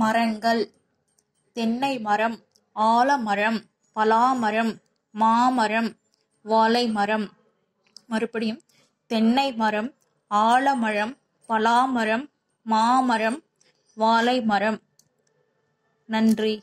மரங்கள் தென்னை மரம் ஆலமரம் பலாமரம் மாமரம் வாழைமரம். மறுபடியும் தென்னை மரம் ஆலமரம் பலாமரம் மாமரம் வாழைமரம். நன்றி.